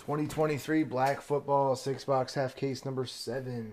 2023 Black Football six box half case number seven.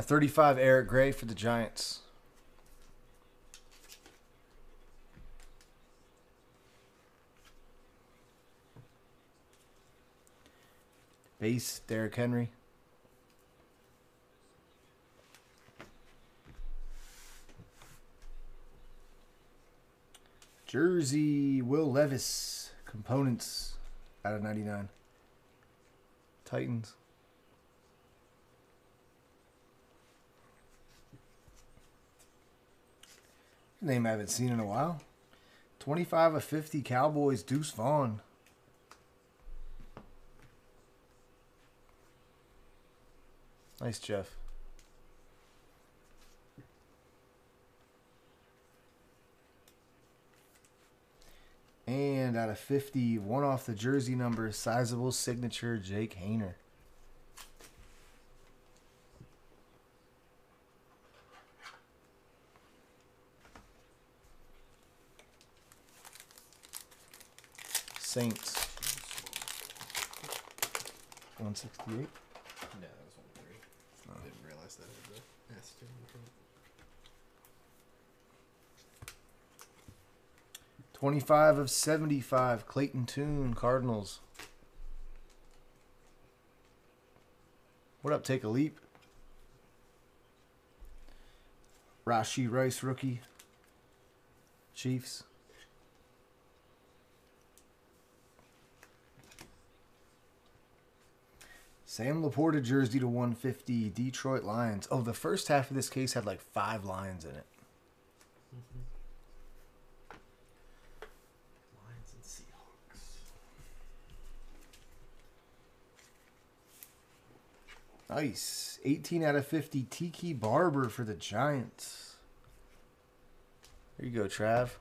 Of 35, Eric Gray for the Giants. Base, Derrick Henry. Jersey, Will Levis. Components out of 99. Titans. Name I haven't seen in a while. 25 of 50 Cowboys, Deuce Vaughn. Nice, Jeff. And out of 50, one off the jersey number, sizable signature, Jake Haener. Saints. 168. No, that was one three. I didn't realize that had the S in front. 25 of 75. Clayton Tune, Cardinals. What up, Take a Leap? Rashee Rice, rookie. Chiefs. Sam LaPorta jersey to 150. Detroit Lions. Oh, the first half of this case had like five lines in it. Lions and Seahawks. Nice. 18 out of 50. Tiki Barber for the Giants. There you go, Trav.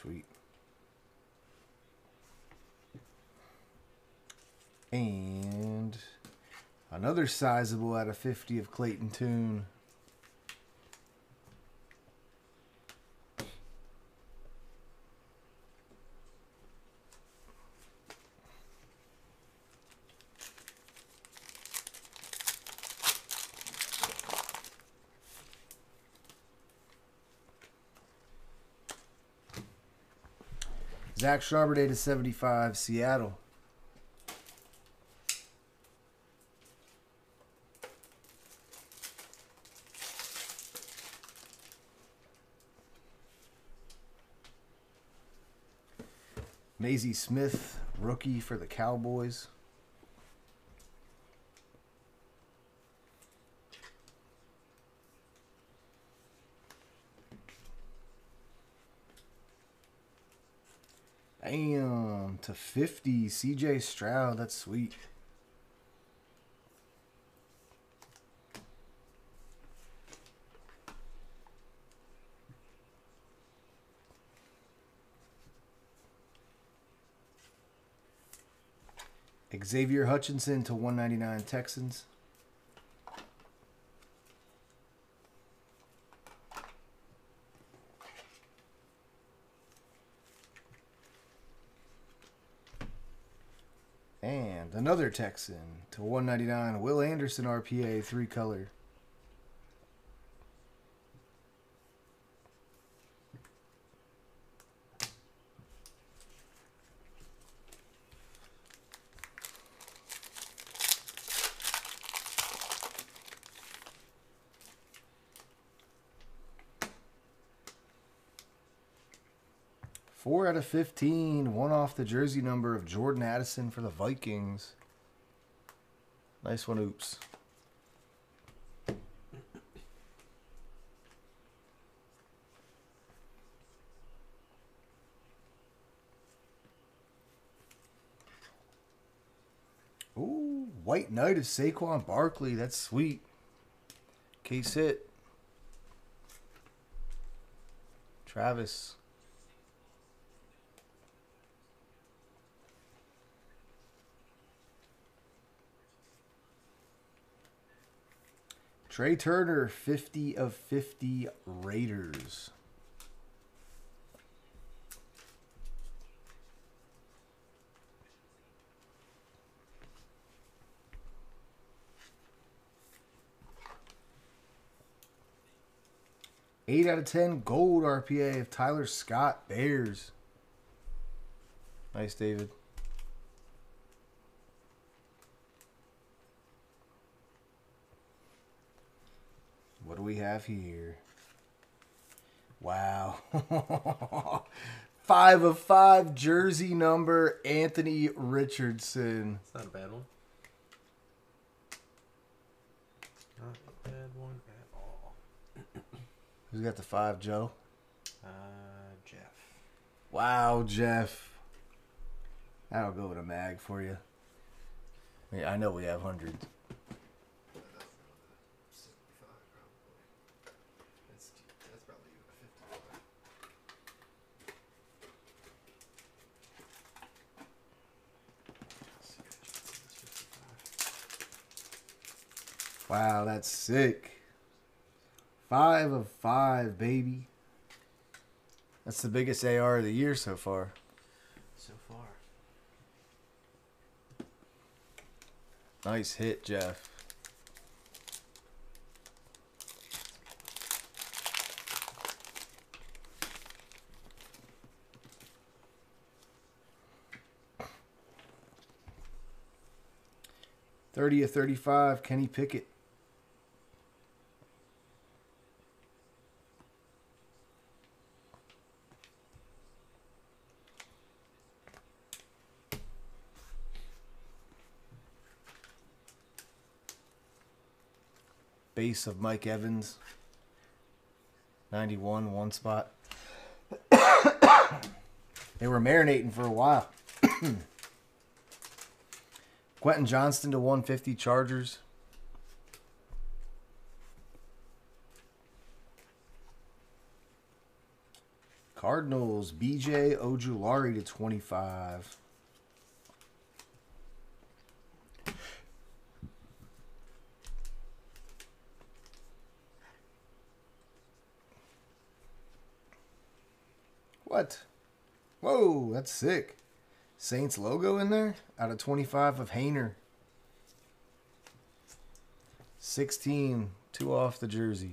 Sweet. And another sizable out of 50 of Clayton Tune. Zach Charbonnet to 75, Seattle. Mazi Smith, rookie for the Cowboys. Damn, to 50, CJ Stroud. That's sweet. Xavier Hutchinson to 199 Texans. And another Texan to 199 Will Anderson RPA three color. Four out of 15. One off the jersey number of Jordan Addison for the Vikings. Nice one, oops. Ooh, White Knight of Saquon Barkley. That's sweet. Case hit. Travis. Trey Turner, 50 of 50 Raiders. Eight out of ten gold RPA of Tyler Scott Bears. Nice, David. What do we have here? Wow. five of five jersey number Anthony Richardson. It's not a bad one. Not a bad one at all. Who's got the five, Joe? Uh, Jeff. Wow, Jeff. That'll go with a mag for you. Yeah, I know we have hundreds. That's, that's probably a 55. Wow, that's sick. Five of five, baby. That's the biggest AR of the year so far. So far. Nice hit, Jeff. Thirty of thirty-five, Kenny Pickett. Base of Mike Evans. 91, one spot. they were marinating for a while. Quentin Johnston to 150 Chargers. Cardinals, BJ Ojulari to 25. What? Whoa, that's sick. Saints logo in there? Out of 25 of Haener. 16, two off the jersey.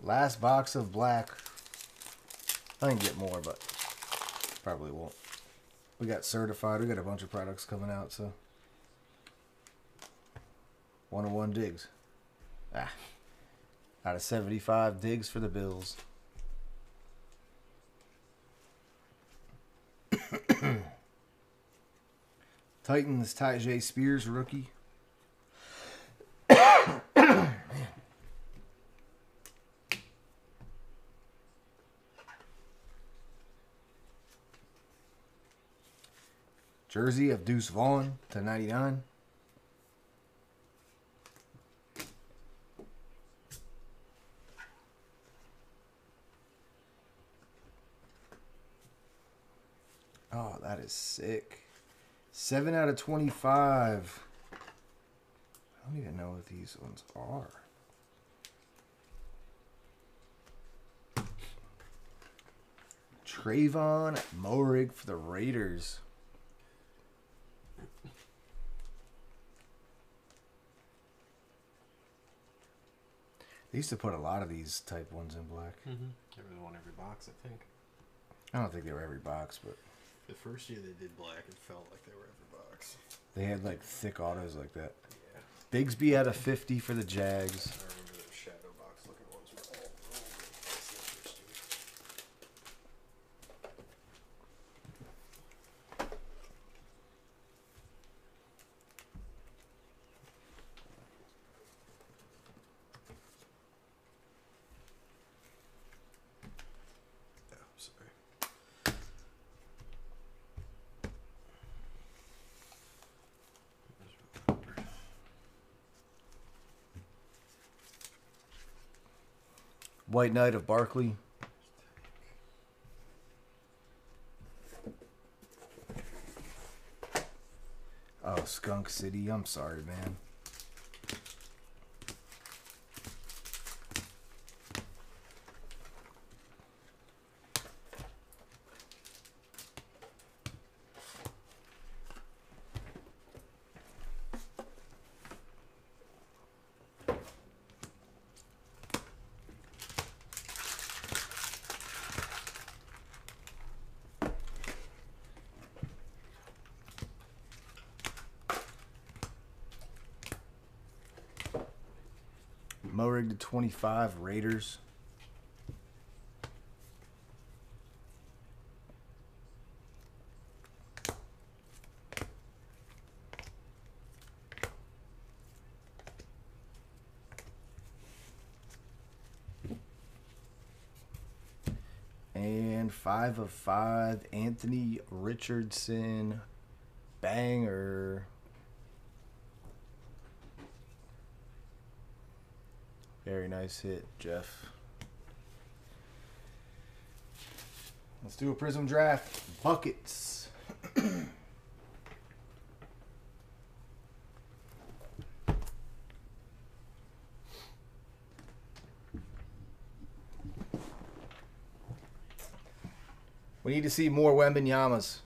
Last box of black. I can get more, but probably won't. We got certified. We got a bunch of products coming out, so. 101 Diggs. Ah. Out of 75 Diggs for the Bills. Titans, Tyjae Spears, rookie. Jersey of Deuce Vaughn to 99. That is sick. 7 out of 25. I don't even know what these ones are. Tre'Von Moehrig for the Raiders. They used to put a lot of these type ones in black. Mm-hmm. There was one every box, I think. I don't think they were every box, but The first year they did black, it felt like they were every box. they had like thick autos like that. Yeah. Bigsby had a 50 for the Jags. I remember those shadow box looking ones were all over the place the first year. Oh, sorry. White Knight of Barkley. Oh, Skunk City. I'm sorry, man. Moehrig to 25 Raiders. And five of five, Anthony Richardson. Banger. Very nice hit, Jeff. Let's do a prism draft. Buckets. we need to see more Wembanyamas.